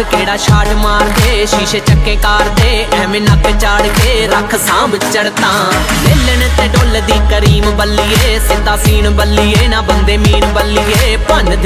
ਕਿਹੜਾ ਛਾਟ ਮਾਰਦੇ? ਸ਼ੀਸ਼ੇ ਚੱਕੇ ਕਰਦੇ, ਐਵੇਂ ਨੱਕ ਚਾੜ ਕੇ ਰੱਖ ਸਾਂਭ ਚੜਤਾ ਲੇਲਣ ਤੇ ਡੁੱਲਦੀ ਕਰੀਮ ਬੱਲੀਏ, ਸਿੱਧਾ ਸੀਨ ਬੱਲੀਏ, ਨਾ ਬੰਦੇ ਮੀਨ ਬੱਲੀਏ, ਭੰਨ